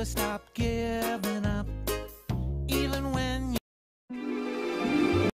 never stop giving up, even when